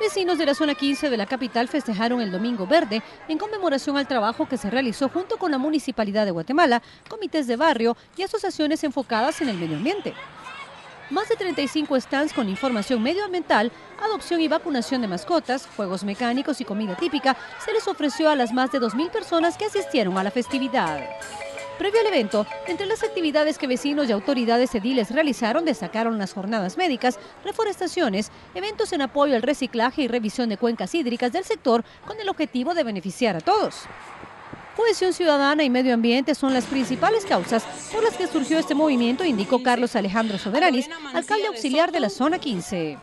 Vecinos de la zona 15 de la capital festejaron el Domingo Verde en conmemoración al trabajo que se realizó junto con la Municipalidad de Guatemala, comités de barrio y asociaciones enfocadas en el medio ambiente. Más de 35 stands con información medioambiental, adopción y vacunación de mascotas, juegos mecánicos y comida típica se les ofreció a las más de 2.000 personas que asistieron a la festividad. Previo al evento, entre las actividades que vecinos y autoridades ediles realizaron destacaron las jornadas médicas, reforestaciones, eventos en apoyo al reciclaje y revisión de cuencas hídricas del sector con el objetivo de beneficiar a todos. Cohesión ciudadana y medio ambiente son las principales causas por las que surgió este movimiento, indicó Carlos Alejandro Soberanis, alcalde auxiliar de la zona 15.